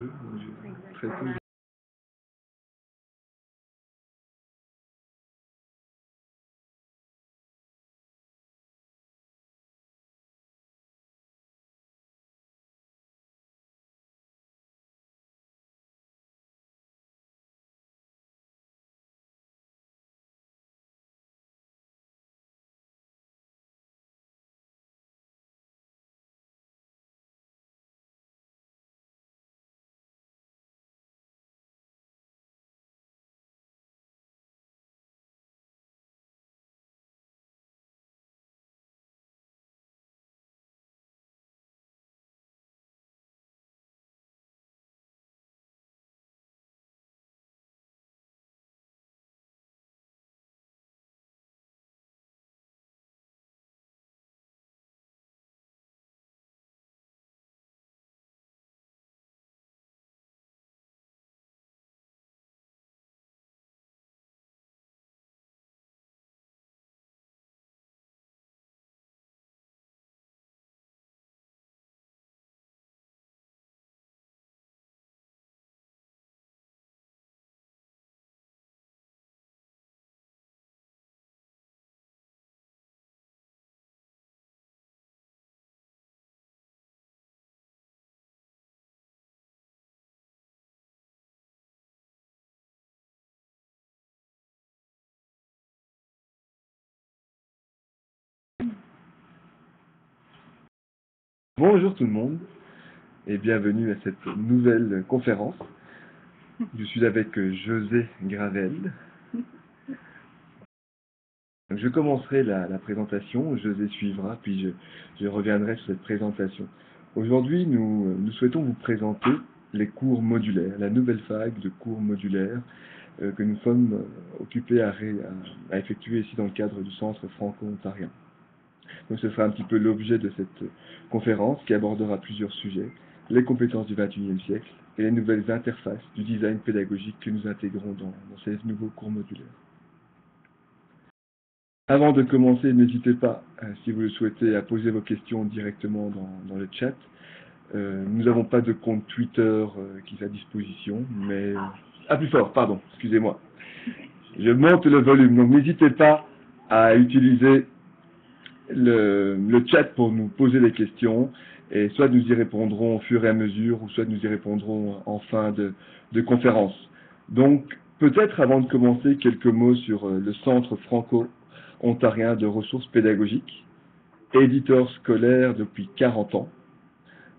Très Bonjour tout le monde et bienvenue à cette nouvelle conférence. Je suis avec José Gravel. Je commencerai la, présentation, José suivra, puis je, reviendrai sur cette présentation. Aujourd'hui, nous, nous, souhaitons vous présenter les cours modulaires, la nouvelle vague de cours modulaires euh, que nous sommes occupés à, à, à effectuer ici dans le cadre du Centre franco-ontarien. Donc ce sera un petit peu l'objet de cette conférence qui abordera plusieurs sujets, les compétences du XXIe siècle et les nouvelles interfaces du design pédagogique que nous intégrons dans, dans ces nouveaux cours modulaires. Avant de commencer, n'hésitez pas, euh, si vous le souhaitez, à poser vos questions directement dans, le chat. Euh, nous n'avons pas de compte Twitter euh, qui est à disposition, mais... Ah, plus fort, pardon, excusez-moi. Je monte le volume, donc n'hésitez pas à utiliser le, chat pour nous poser des questions et soit nous y répondrons au fur et à mesure ou soit nous y répondrons en fin de, de conférence. Donc peut-être avant de commencer quelques mots sur euh, le Centre franco-ontarien de ressources pédagogiques, éditeur scolaire depuis 40 ans.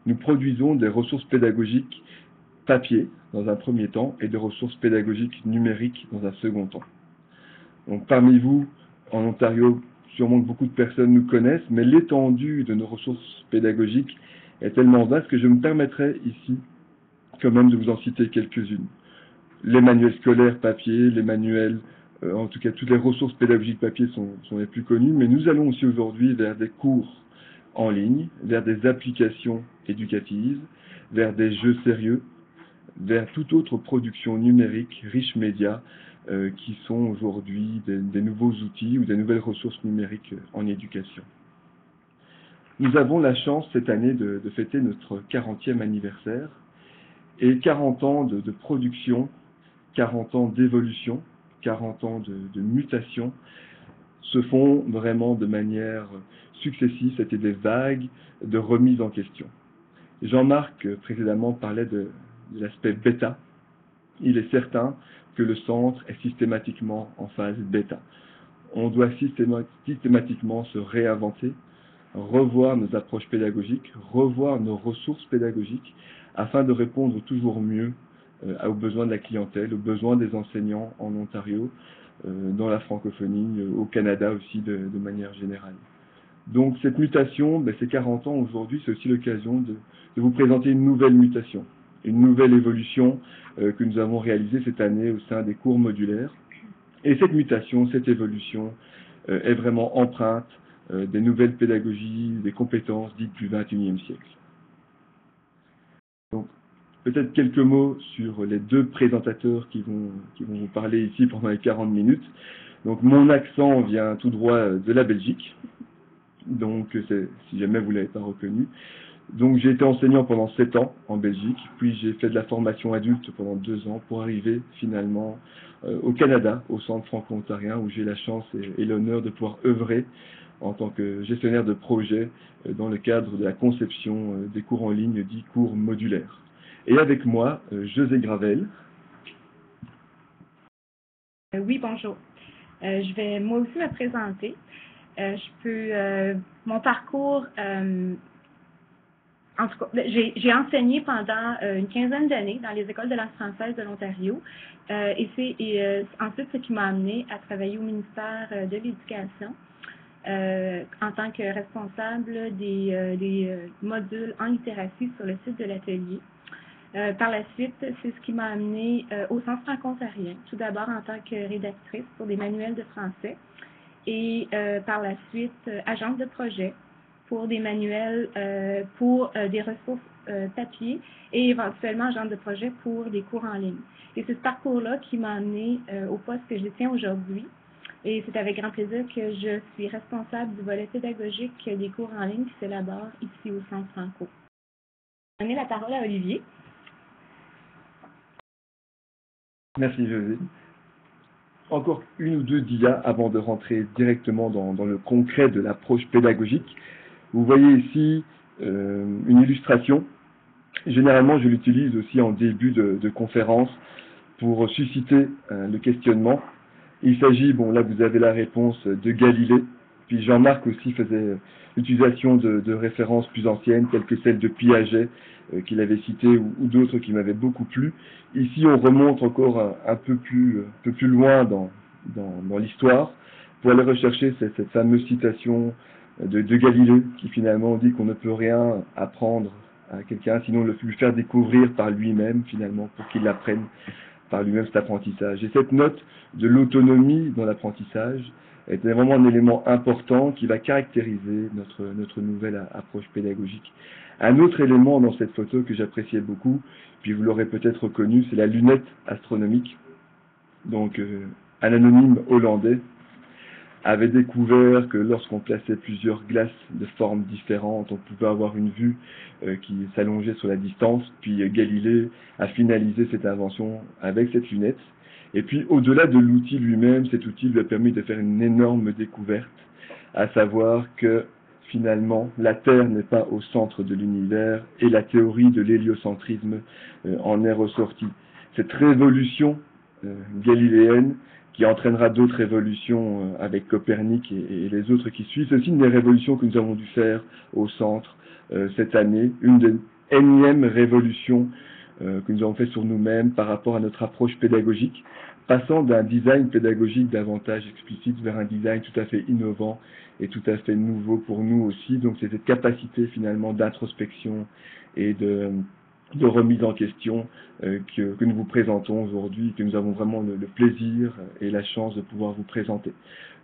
Nous produisons des ressources pédagogiques papier dans un premier temps et des ressources pédagogiques numériques dans un second temps. Donc parmi vous, en Ontario, sûrement que beaucoup de personnes nous connaissent, mais l'étendue de nos ressources pédagogiques est tellement vaste que je me permettrai ici quand même de vous en citer quelques-unes. Les manuels scolaires papier, les manuels, euh, en tout cas toutes les ressources pédagogiques papier sont, sont les plus connues, mais nous allons aussi aujourd'hui vers des cours en ligne, vers des applications éducatives, vers des jeux sérieux, vers toute autre production numérique, riche média, euh, qui sont aujourd'hui des, nouveaux outils ou des nouvelles ressources numériques en éducation. Nous avons la chance cette année de, fêter notre 40e anniversaire et 40 ans de, production, 40 ans d'évolution, 40 ans de, mutation se font vraiment de manière successive. C'était des vagues de remise en question. Jean-Marc précédemment parlait de l'aspect bêta. Il est certain que le centre est systématiquement en phase bêta. On doit systématiquement se réinventer, revoir nos approches pédagogiques, revoir nos ressources pédagogiques afin de répondre toujours mieux euh, aux besoins de la clientèle, aux besoins des enseignants en Ontario, euh, dans la francophonie, euh, au Canada aussi de, manière générale. Donc cette mutation, ben, ces 40 ans aujourd'hui, c'est aussi l'occasion de vous présenter une nouvelle mutation, une nouvelle évolution euh, que nous avons réalisée cette année au sein des cours modulaires. Et cette mutation, cette évolution euh, est vraiment empreinte euh, des nouvelles pédagogies, des compétences dites du XXIe siècle. Donc, peut-être quelques mots sur les deux présentateurs qui vont, qui vont vous parler ici pendant les 40 minutes. Donc, mon accent vient tout droit de la Belgique. Donc, si jamais vous ne l'avez pas reconnu. Donc j'ai été enseignant pendant sept ans en Belgique, puis j'ai fait de la formation adulte pendant deux ans pour arriver finalement euh, au Canada, au centre franco-ontarien, où j'ai la chance et, l'honneur de pouvoir œuvrer en tant que gestionnaire de projet euh, dans le cadre de la conception euh, des cours en ligne dits cours modulaires. Et avec moi, José Gravel. Oui, bonjour. je vais moi aussi me présenter. je peux, mon parcours en tout cas, ben, j'ai enseigné pendant euh, une quinzaine d'années dans les écoles de langue française de l'Ontario. Euh, et c'est euh, ensuite ce qui m'a amené à travailler au ministère de l'Éducation en tant que responsable des, modules en littératie sur le site de l'atelier. par la suite, c'est ce qui m'a amené au Centre franco-ontarien, tout d'abord en tant que rédactrice pour des manuels de français et par la suite agente de projet pour des manuels, euh, pour euh, des ressources euh, papier et éventuellement agent de projet pour des cours en ligne. Et c'est ce parcours-là qui m'a amené au poste que je tiens aujourd'hui. Et c'est avec grand plaisir que je suis responsable du volet pédagogique des cours en ligne qui s'élabore ici au Centre Franco. Je vais donner la parole à Olivier. Merci José. Encore une ou deux dias avant de rentrer directement dans le concret de l'approche pédagogique. Vous voyez ici euh, une illustration. Généralement, je l'utilise aussi en début de, conférence pour susciter euh, le questionnement. Il s'agit, bon là vous avez la réponse de Galilée, puis Jean-Marc aussi faisait l'utilisation de, références plus anciennes, telles que celle de Piaget, euh, qu'il avait cité, ou, d'autres qui m'avaient beaucoup plu. Ici, on remonte encore un, peu, plus, un peu plus loin dans, l'histoire pour aller rechercher cette fameuse citation de, de Galilée, qui finalement dit qu'on ne peut rien apprendre à quelqu'un, sinon le faire découvrir par lui-même, finalement, pour qu'il apprenne par lui-même cet apprentissage. Et cette note de l'autonomie dans l'apprentissage est vraiment un élément important qui va caractériser notre, notre nouvelle approche pédagogique. Un autre élément dans cette photo que j'appréciais beaucoup, puis vous l'aurez peut-être reconnu, c'est la lunette astronomique. Donc, euh, un anonyme hollandais avait découvert que lorsqu'on plaçait plusieurs glaces de formes différentes, on pouvait avoir une vue euh, qui s'allongeait sur la distance. Puis euh, Galilée a finalisé cette invention avec cette lunette. Et puis au-delà de l'outil lui-même, cet outil lui a permis de faire une énorme découverte, à savoir que finalement la Terre n'est pas au centre de l'univers et la théorie de l'héliocentrisme euh, en est ressortie. Cette révolution galiléenne qui entraînera d'autres révolutions euh, avec Copernic et, les autres qui suivent. C'est aussi une des révolutions que nous avons dû faire au centre euh, cette année, une des énièmes révolutions euh, que nous avons fait sur nous-mêmes par rapport à notre approche pédagogique, passant d'un design pédagogique davantage explicite vers un design tout à fait innovant et tout à fait nouveau pour nous aussi. Donc c'est cette capacité finalement d'introspection et de de remise en question euh, que, que, nous vous présentons aujourd'hui, que nous avons vraiment le, plaisir et la chance de pouvoir vous présenter.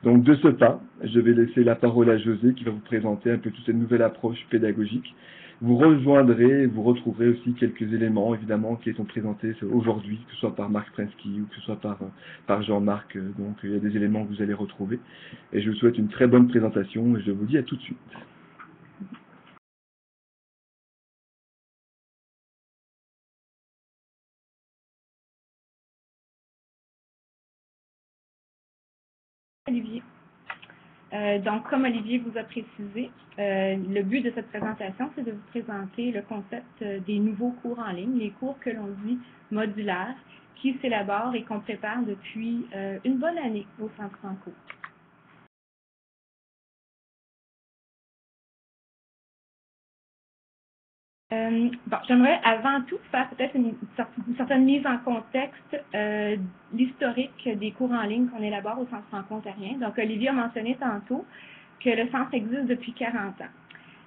Donc de ce pas, je vais laisser la parole à José qui va vous présenter un peu toute cette nouvelle approche pédagogique. Vous rejoindrez, vous retrouverez aussi quelques éléments évidemment qui sont présentés aujourd'hui, que ce soit par Marc Prensky ou que ce soit par, par Jean-Marc. Donc il y a des éléments que vous allez retrouver. Et je vous souhaite une très bonne présentation et je vous dis à tout de suite. Olivier. Euh, donc, comme Olivier vous a précisé, euh, le but de cette présentation, c'est de vous présenter le concept euh, des nouveaux cours en ligne, les cours que l'on dit modulaires, qui s'élaborent et qu'on prépare depuis une bonne année au Centre Franco. Euh, bon, j'aimerais avant tout faire peut-être une, certaine mise en contexte euh, l'historique des cours en ligne qu'on élabore au Centre franco-ontarien. Donc, Olivier a mentionné tantôt que le centre existe depuis 40 ans.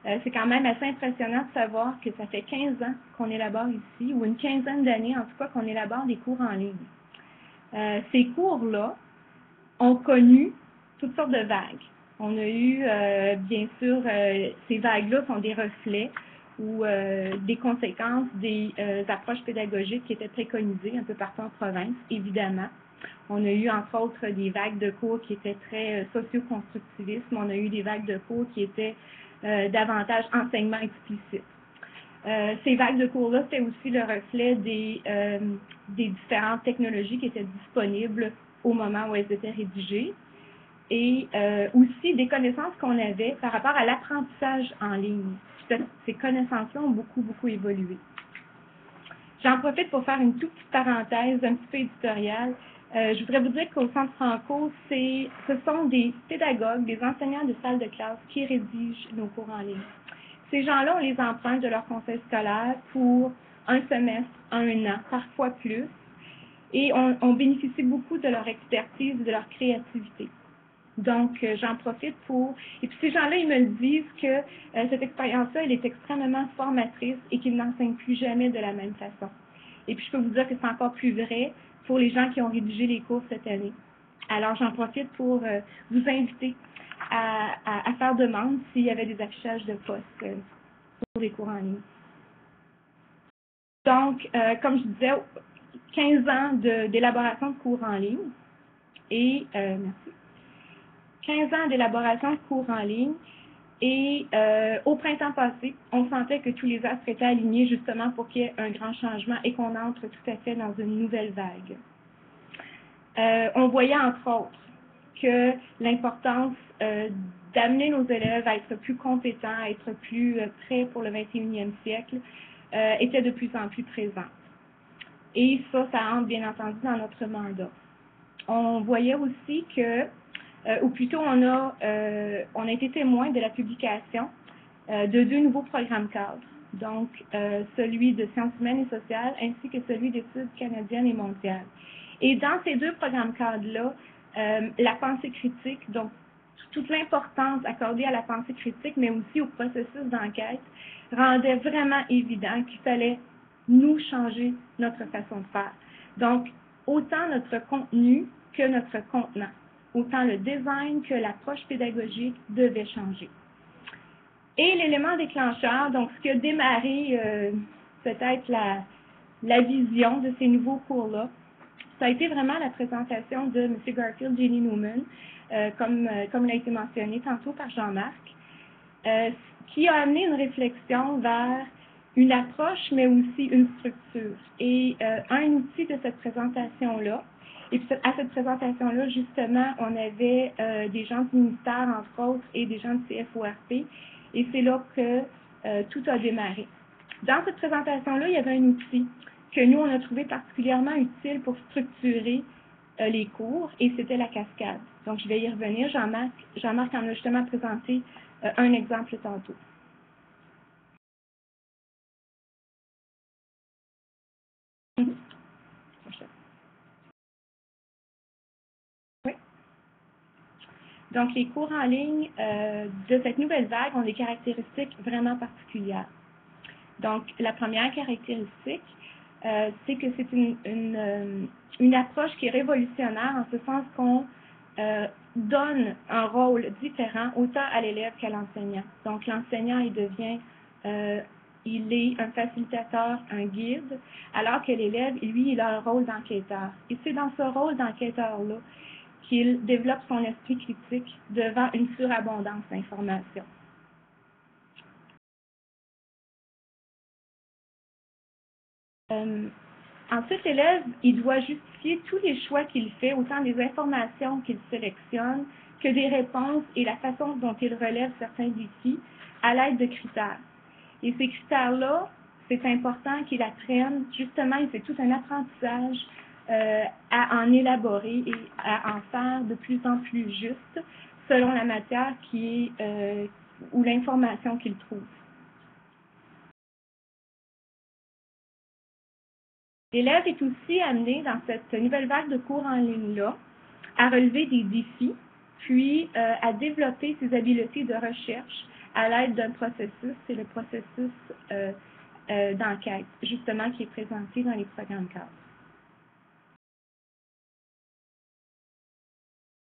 Euh, c'est quand même assez impressionnant de savoir que ça fait 15 ans qu'on élabore ici, ou une quinzaine d'années en tout cas qu'on élabore des cours en ligne. Euh, ces cours-là ont connu toutes sortes de vagues. On a eu, bien sûr, ces vagues-là sont des reflets ou euh, des conséquences des euh, approches pédagogiques qui étaient préconisées un peu partout en province, évidemment. On a eu entre autres des vagues de cours qui étaient très euh, socio-constructivisme, on a eu des vagues de cours qui étaient davantage enseignement explicite. Euh, ces vagues de cours-là, c'était aussi le reflet des, euh, des différentes technologies qui étaient disponibles au moment où elles étaient rédigées et euh, aussi des connaissances qu'on avait par rapport à l'apprentissage en ligne. Ces connaissances-là ont beaucoup, beaucoup évolué. J'en profite pour faire une toute petite parenthèse, un petit peu éditoriale. Euh, je voudrais vous dire qu'au Centre Franco, ce sont des pédagogues, des enseignants de salle de classe qui rédigent nos cours en ligne. Ces gens-là, on les emprunte de leur conseil scolaire pour un semestre, un an, parfois plus, et on, on bénéficie beaucoup de leur expertise de leur créativité. Donc, euh, j'en profite pour... Et puis, ces gens-là, ils me disent que euh, cette expérience-là, elle est extrêmement formatrice et qu'ils n'enseignent plus jamais de la même façon. Et puis, je peux vous dire que c'est encore plus vrai pour les gens qui ont rédigé les cours cette année. Alors, j'en profite pour euh, vous inviter à, faire demande s'il y avait des affichages de postes pour les cours en ligne. Donc, comme je disais, 15 ans d'élaboration de, cours en ligne. Et, merci 15 ans d'élaboration de cours en ligne. Et euh, au printemps passé, on sentait que tous les astres étaient alignés justement pour qu'il y ait un grand changement et qu'on entre tout à fait dans une nouvelle vague. Euh, on voyait entre autres que l'importance euh, d'amener nos élèves à être plus compétents, à être plus prêts pour le 21e siècle, était de plus en plus présente. Et ça, ça entre bien entendu dans notre mandat. On voyait aussi que ou plutôt on a, euh, on a été témoin de la publication euh, de deux nouveaux programmes cadres, donc celui de sciences humaines et sociales ainsi que celui d'études canadiennes et mondiales. Et dans ces deux programmes cadres-là, la pensée critique, donc toute l'importance accordée à la pensée critique, mais aussi au processus d'enquête, rendait vraiment évident qu'il fallait nous changer notre façon de faire. Donc, autant notre contenu que notre contenant autant le design que l'approche pédagogique devaient changer. Et l'élément déclencheur, donc ce qui a démarré euh, peut-être la, la vision de ces nouveaux cours-là, ça a été vraiment la présentation de M. Garfield Jenny Newman, euh, comme, euh, comme il a été mentionné tantôt par Jean-Marc, qui a amené une réflexion vers une approche, mais aussi une structure. Et un outil de cette présentation-là, et puis à cette présentation-là, justement, on avait euh, des gens du ministère, entre autres, et des gens du CFORP. Et c'est là que euh, tout a démarré. Dans cette présentation-là, il y avait un outil que nous, on a trouvé particulièrement utile pour structurer euh, les cours, et c'était la cascade. Donc, je vais y revenir. Jean-Marc Jean en a justement présenté un exemple tantôt. Donc, les cours en ligne euh, de cette nouvelle vague ont des caractéristiques vraiment particulières. Donc, la première caractéristique, euh, c'est que c'est une, une, euh, une, approche qui est révolutionnaire en ce sens qu'on donne un rôle différent autant à l'élève qu'à l'enseignant. Donc, l'enseignant, il devient, il est un facilitateur, un guide, alors que l'élève, lui, il a un rôle d'enquêteur. Et c'est dans ce rôle d'enquêteur-là qu'il développe son esprit critique devant une surabondance d'informations. Euh, ensuite, l'élève, il doit justifier tous les choix qu'il fait, autant des informations qu'il sélectionne que des réponses et la façon dont il relève certains défis à l'aide de critères. Et ces critères-là, c'est important qu'il apprenne, justement, c'est tout un apprentissage euh, à en élaborer et à en faire de plus en plus juste selon la matière qui est euh, ou l'information qu'il trouve. L'élève est aussi amené dans cette nouvelle vague de cours en ligne-là à relever des défis, puis euh, à développer ses habiletés de recherche à l'aide d'un processus, c'est le processus d'enquête, justement, qui est présenté dans les programmes cadres.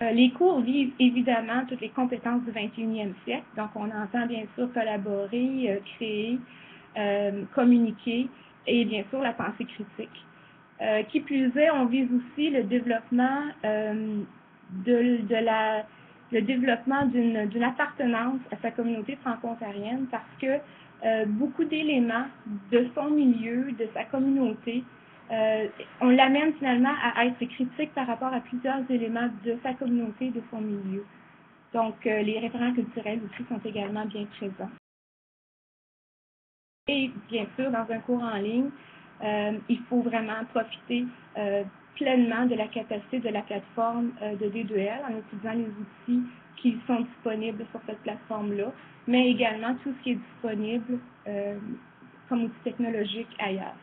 Euh, les cours visent évidemment toutes les compétences du 21e siècle. Donc, on entend bien sûr collaborer, euh, créer, euh, communiquer et bien sûr la pensée critique. qui plus est, on vise aussi le développement de, de, la le développement d'une appartenance à sa communauté franco-ontarienne parce que beaucoup d'éléments de son milieu, de sa communauté. Euh, on l'amène finalement à être critique par rapport à plusieurs éléments de sa communauté, de son milieu. Donc, les référents culturels aussi sont également bien présents. Et bien sûr, dans un cours en ligne, il faut vraiment profiter pleinement de la capacité de la plateforme de D2L en utilisant les outils qui sont disponibles sur cette plateforme-là, mais également tout ce qui est disponible euh, comme outil technologique ailleurs.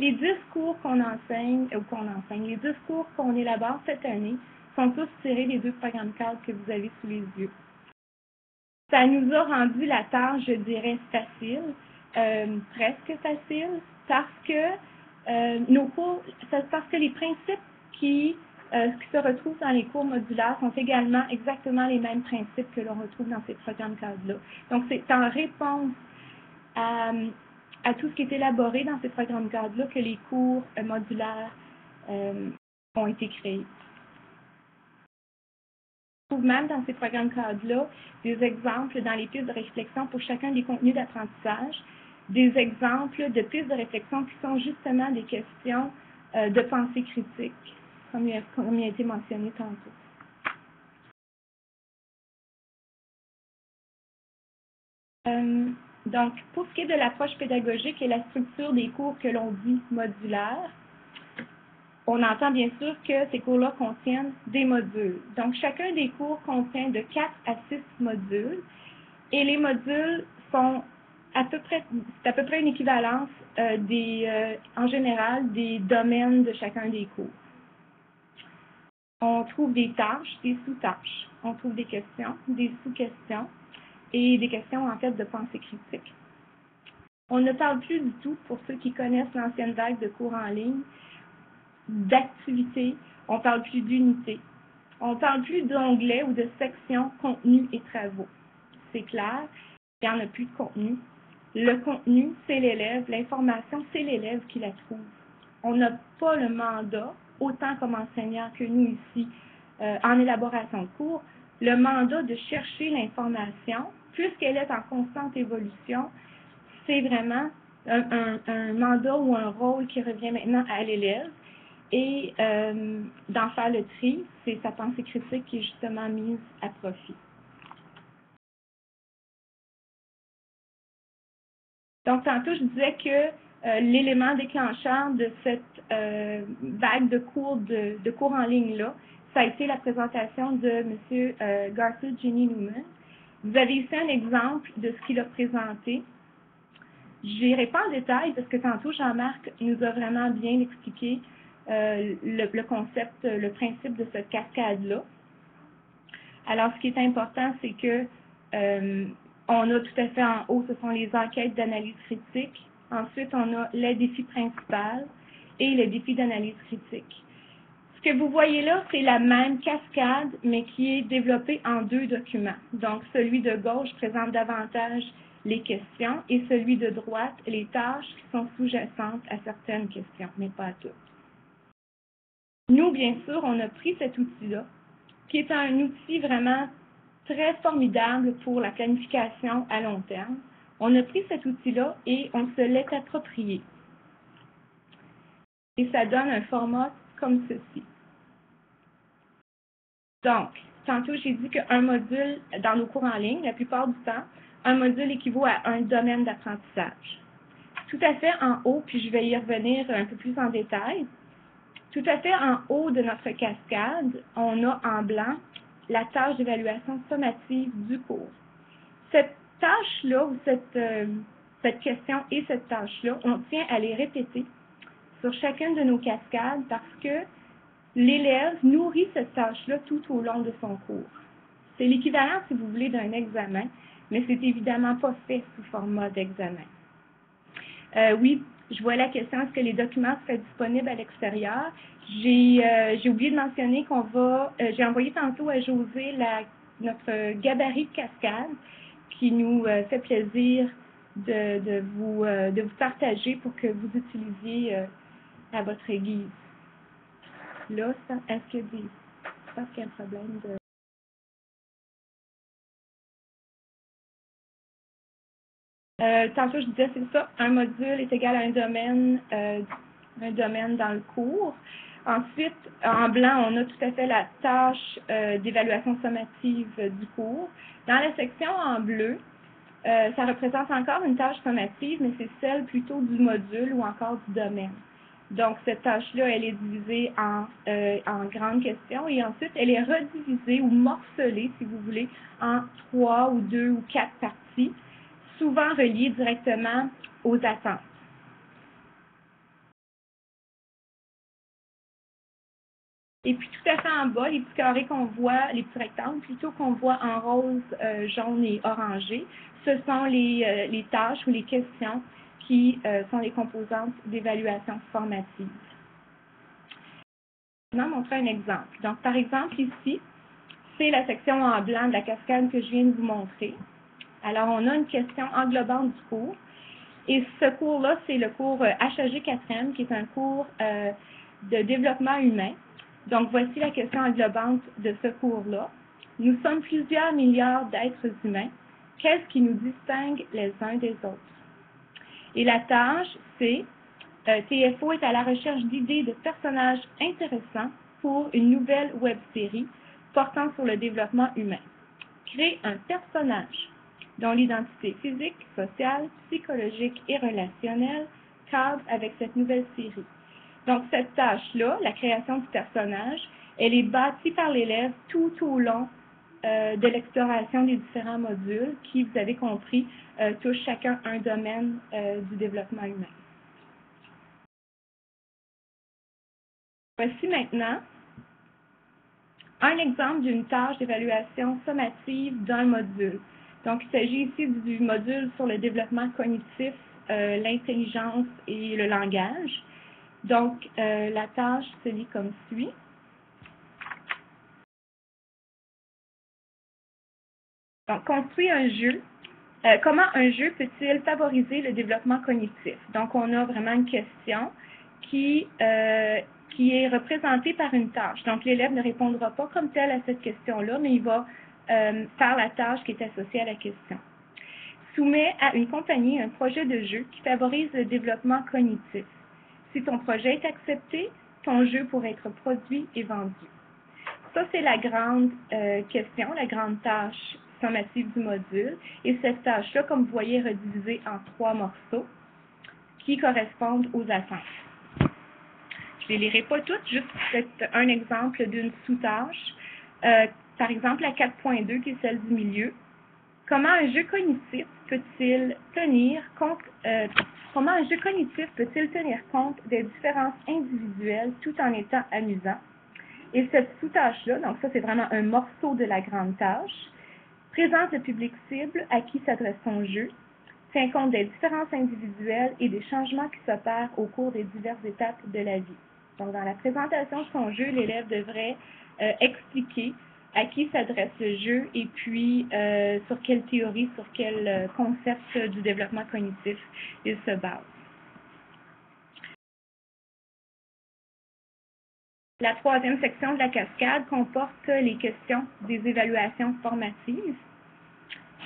Les discours qu'on enseigne, ou qu'on enseigne, les discours qu'on élabore cette année sont tous tirés des deux programmes cadres que vous avez sous les yeux. Ça nous a rendu la tâche, je dirais, facile, euh, presque facile, parce que euh, nos cours, parce que les principes qui euh, qui se retrouve dans les cours modulaires sont également exactement les mêmes principes que l'on retrouve dans ces programmes cadres-là. Donc, c'est en réponse à, tout ce qui est élaboré dans ces programmes cadres-là que les cours euh, modulaires euh, ont été créés. On trouve même dans ces programmes cadres-là des exemples dans les pistes de réflexion pour chacun des contenus d'apprentissage, des exemples de pistes de réflexion qui sont justement des questions de pensée critique comme il, a, été mentionné tantôt. Euh, donc, pour ce qui est de l'approche pédagogique et la structure des cours que l'on dit modulaires, on entend bien sûr que ces cours-là contiennent des modules. Donc, chacun des cours contient de 4 à 6 modules et les modules sont à peu près, c'est à peu près une équivalence euh, des, euh, en général des domaines de chacun des cours. On trouve des tâches, des sous-tâches. On trouve des questions, des sous-questions et des questions en fait de pensée critique. On ne parle plus du tout, pour ceux qui connaissent l'ancienne vague de cours en ligne, d'activité. On parle plus d'unité. On parle plus d'onglets ou de sections contenu et travaux. C'est clair, il n'y en a plus de contenu. Le contenu, c'est l'élève. L'information, c'est l'élève qui la trouve. On n'a pas le mandat autant comme enseignant que nous ici euh, en élaboration de cours, le mandat de chercher l'information, puisqu'elle est en constante évolution, c'est vraiment un, mandat ou un rôle qui revient maintenant à l'élève. Et euh, d'en faire le tri, c'est sa pensée critique qui est justement mise à profit. Donc, tantôt, je disais que euh, l'élément déclencheur de cette euh, vague de cours de, cours en ligne là, ça a été la présentation de M. Garfield Ginny Newman. Vous avez ici un exemple de ce qu'il a présenté. Je n'irai pas en détail parce que tantôt Jean-Marc nous a vraiment bien expliqué le, concept, le principe de cette cascade-là. Alors, ce qui est important, c'est que on a tout à fait en haut, ce sont les enquêtes d'analyse critique Ensuite, on a les défis principaux et les défis d'analyse critique. Ce que vous voyez là, c'est la même cascade, mais qui est développée en deux documents. Donc, celui de gauche présente davantage les questions et celui de droite les tâches qui sont sous-jacentes à certaines questions, mais pas à toutes. Nous, bien sûr, on a pris cet outil-là, qui est un outil vraiment très formidable pour la planification à long terme. On a pris cet outil-là et on se l'est approprié. Et ça donne un format comme ceci. Donc, tantôt j'ai dit qu'un module dans nos cours en ligne, la plupart du temps, un module équivaut à un domaine d'apprentissage. Tout à fait en haut, puis je vais y revenir un peu plus en détail, tout à fait en haut de notre cascade, on a en blanc la tâche d'évaluation sommative du cours. Cette tâche-là, ou cette, euh, cette question et cette tâche-là, on tient à les répéter sur chacune de nos cascades parce que l'élève nourrit cette tâche-là tout au long de son cours. C'est l'équivalent, si vous voulez, d'un examen, mais c'est évidemment pas fait sous format d'examen. Euh, oui, je vois la question, est-ce que les documents seraient disponibles à l'extérieur? J'ai euh, oublié de mentionner qu'on va, j'ai envoyé tantôt à José notre gabarit de cascade qui nous euh, fait plaisir de, vous, euh, de vous partager pour que vous utilisiez euh, à votre guise. Là, est-ce que des, je pense qu'il y a un problème de Euh, tantôt, je disais, c'est ça, un module est égal à un domaine, euh, un domaine dans le cours. Ensuite, en blanc, on a tout à fait la tâche euh, d'évaluation sommative du cours. Dans la section en bleu, ça représente encore une tâche sommative, mais c'est celle plutôt du module ou encore du domaine. Donc, cette tâche-là, elle est divisée en, euh, en grandes questions et ensuite, elle est redivisée ou morcelée, si vous voulez, en trois ou deux ou quatre parties, souvent reliées directement aux attentes. Et puis tout à fait en bas, les petits carrés qu'on voit, les petits rectangles plutôt qu'on voit en rose, euh, jaune et orangé, ce sont les, euh, les tâches ou les questions qui euh, sont les composantes d'évaluation formative. Je vais montrer un exemple. Donc, par exemple, ici, c'est la section en blanc de la cascade que je viens de vous montrer. Alors, on a une question englobante du cours. Et ce cours-là, c'est le cours HAG 4M, qui est un cours de développement humain. Donc, voici la question englobante de ce cours-là. Nous sommes plusieurs milliards d'êtres humains. Qu'est-ce qui nous distingue les uns des autres? Et la tâche, c'est euh, TFO est à la recherche d'idées de personnages intéressants pour une nouvelle web-série portant sur le développement humain. Créer un personnage dont l'identité physique, sociale, psychologique et relationnelle cadre avec cette nouvelle série. Donc, cette tâche-là, la création du personnage, elle est bâtie par l'élève tout au long euh, de l'exploration des différents modules qui, vous avez compris, euh, touchent chacun un domaine euh, du développement humain. Voici maintenant un exemple d'une tâche d'évaluation sommative d'un module. Donc, il s'agit ici du module sur le développement cognitif, l'intelligence et le langage. Donc, euh, la tâche se lit comme suit. Donc, construit un jeu. Euh, comment un jeu peut-il favoriser le développement cognitif? Donc, on a vraiment une question qui, euh, qui est représentée par une tâche. Donc, l'élève ne répondra pas comme tel à cette question-là, mais il va faire la tâche qui est associée à la question. Soumet à une compagnie un projet de jeu qui favorise le développement cognitif. Si ton projet est accepté, ton jeu pourrait être produit et vendu. Ça, c'est la grande euh, question, la grande tâche sommative du module. Et cette tâche-là, comme vous voyez, est redivisée en trois morceaux qui correspondent aux attentes. Je ne les lirai pas toutes, juste un exemple d'une sous-tâche. Euh, par exemple, la 4.2, qui est celle du milieu. Comment un jeu cognitif peut-il tenir compte euh, Comment un jeu cognitif peut-il tenir compte des différences individuelles tout en étant amusant? Et cette sous-tâche-là, donc ça c'est vraiment un morceau de la grande tâche, présente le public cible à qui s'adresse son jeu, tient compte des différences individuelles et des changements qui s'opèrent au cours des diverses étapes de la vie. Donc dans la présentation de son jeu, l'élève devrait euh, expliquer à qui s'adresse le jeu et puis euh, sur quelle théorie, sur quel euh, concept du développement cognitif il se base. La troisième section de la cascade comporte les questions des évaluations formatives.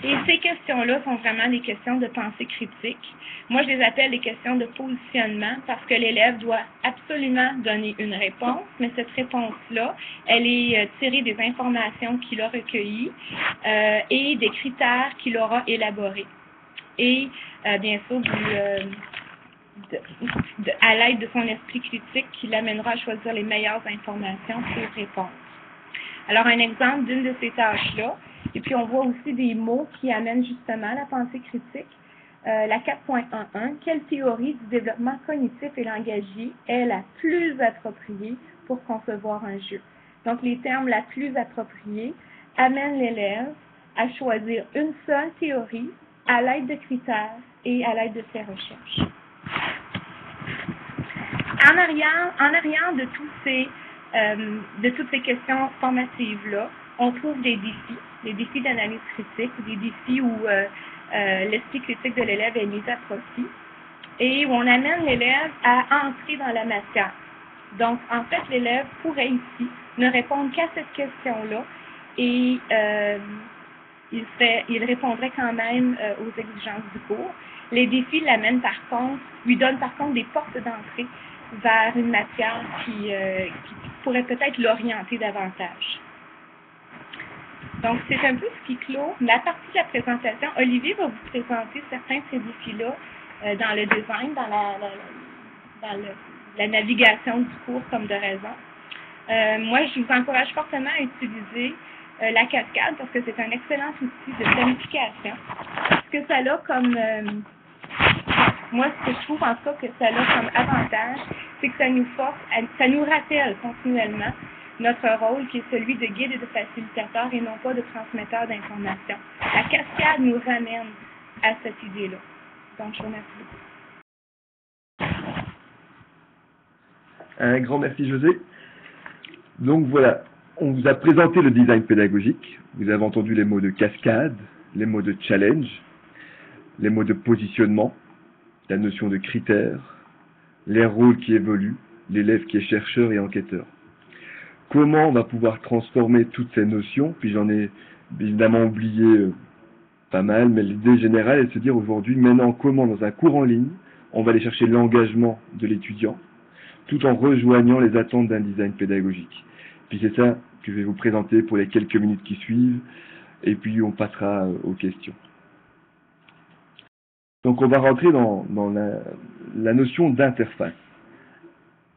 Et ces questions-là sont vraiment des questions de pensée critique. Moi, je les appelle des questions de positionnement parce que l'élève doit absolument donner une réponse, mais cette réponse-là, elle est euh, tirée des informations qu'il a recueillies euh, et des critères qu'il aura élaborés. Et euh, bien sûr, à l'aide de son esprit critique qui l'amènera à choisir les meilleures informations pour répondre. Alors, un exemple d'une de ces tâches-là, et puis on voit aussi des mots qui amènent justement la pensée critique. Euh, la 4.11, quelle théorie du développement cognitif et langagier est la plus appropriée pour concevoir un jeu? Donc, les termes la plus appropriée amènent l'élève à choisir une seule théorie à l'aide de critères et à l'aide de ses recherches. En arrière, en arrière de, tous ces, euh, de toutes ces questions formatives-là, on trouve des défis des défis d'analyse critique, des défis où euh, euh, l'esprit critique de l'élève est mis à profit et où on amène l'élève à entrer dans la matière. Donc, en fait, l'élève pourrait ici ne répondre qu'à cette question-là et, il, fait, il répondrait quand même aux exigences du cours. Les défis l'amènent par contre, lui donnent par contre des portes d'entrée vers une matière qui, euh, qui pourrait peut-être l'orienter davantage. Donc, c'est un peu ce qui clôt la partie de la présentation. Olivier va vous présenter certains de ces défis-là euh, dans le design, dans la, navigation du cours comme de raison. Euh, moi, je vous encourage fortement à utiliser la cascade parce que c'est un excellent outil de planification. Ce que ça a comme, moi, ce que je trouve en tout cas que ça a comme avantage, c'est que ça nous force, ça nous rappelle continuellement notre rôle qui est celui de guide et de facilitateur et non pas de transmetteur d'informations. La cascade nous ramène à cette idée-là. Donc, je vous remercie Un grand merci José. Donc voilà, on vous a présenté le design pédagogique. Vous avez entendu les mots de cascade, les mots de challenge, les mots de positionnement, la notion de critères, les rôles qui évoluent, l'élève qui est chercheur et enquêteur. Comment on va pouvoir transformer toutes ces notions Puis j'en ai évidemment oublié euh, pas mal, mais l'idée générale est de se dire aujourd'hui, maintenant, comment dans un cours en ligne, on va aller chercher l'engagement de l'étudiant, tout en rejoignant les attentes d'un design pédagogique. Puis c'est ça que je vais vous présenter pour les quelques minutes qui suivent, et puis on passera euh, aux questions. Donc on va rentrer dans, la notion d'interface.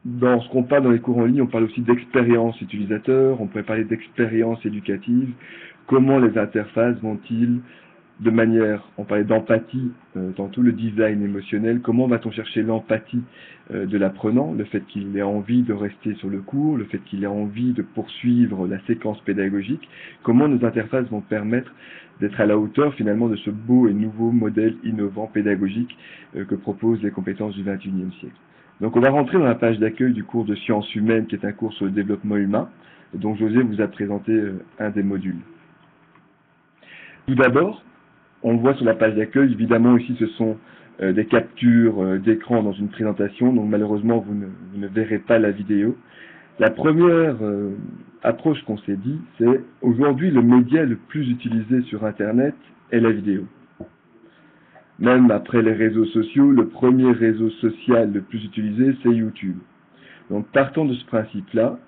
Dans ce qu'on parle dans les cours en ligne, on parle aussi d'expérience utilisateur, on pourrait parler d'expérience éducative. Comment les interfaces vont-ils de manière, on parlait d'empathie euh, dans tout le design émotionnel, comment va-t-on chercher l'empathie euh, de l'apprenant, le fait qu'il ait envie de rester sur le cours, le fait qu'il ait envie de poursuivre la séquence pédagogique, comment nos interfaces vont permettre d'être à la hauteur finalement de ce beau et nouveau modèle innovant pédagogique euh, que proposent les compétences du XXIe siècle. Donc on va rentrer dans la page d'accueil du cours de sciences humaines qui est un cours sur le développement humain, dont José vous a présenté un des modules. Tout d'abord, on le voit sur la page d'accueil, évidemment ici ce sont euh, des captures euh, d'écran dans une présentation, donc malheureusement vous ne, verrez pas la vidéo. La première euh, approche qu'on s'est dit, c'est aujourd'hui le média le plus utilisé sur Internet est la vidéo. Même après les réseaux sociaux, le premier réseau social le plus utilisé, c'est YouTube. Donc partons de ce principe-là,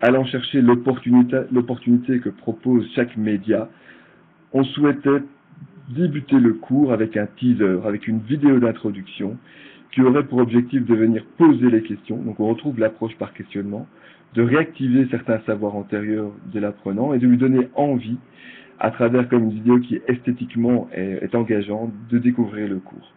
allant chercher l'opportunité que propose chaque média, on souhaitait débuter le cours avec un teaser, avec une vidéo d'introduction qui aurait pour objectif de venir poser les questions. Donc on retrouve l'approche par questionnement, de réactiver certains savoirs antérieurs de l'apprenant et de lui donner envie, à travers comme une vidéo qui esthétiquement est, est engageante, de découvrir le cours.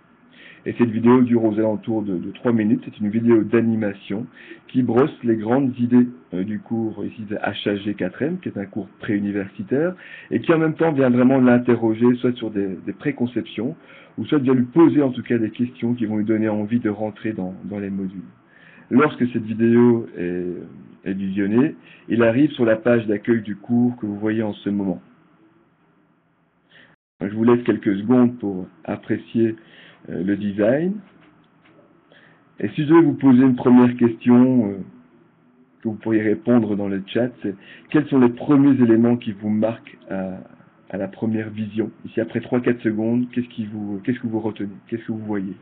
Et cette vidéo dure aux alentours de, de 3 minutes. C'est une vidéo d'animation qui brosse les grandes idées euh, du cours ici de HAG 4M, qui est un cours préuniversitaire, et qui en même temps vient vraiment l'interroger, soit sur des, préconceptions, ou soit vient lui poser en tout cas des questions qui vont lui donner envie de rentrer dans, les modules. Lorsque cette vidéo est, est visionnée, il arrive sur la page d'accueil du cours que vous voyez en ce moment. Je vous laisse quelques secondes pour apprécier euh, le design. Et si je devais vous poser une première question euh, que vous pourriez répondre dans le chat, c'est quels sont les premiers éléments qui vous marquent à, à la première vision Ici, après 3-4 secondes, qu'est-ce que vous retenez? Qu'est-ce que vous voyez?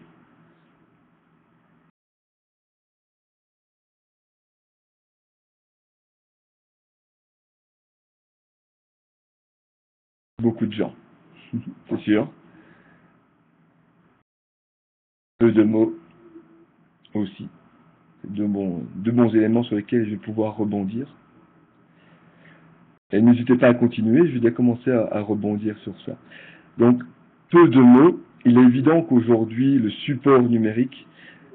Beaucoup de gens, c'est sûr. peu de mots aussi. De bons, de bons éléments sur lesquels je vais pouvoir rebondir. Et n'hésitez pas à continuer, je vais déjà commencer à, rebondir sur ça. Donc, peu de mots. Il est évident qu'aujourd'hui, le support numérique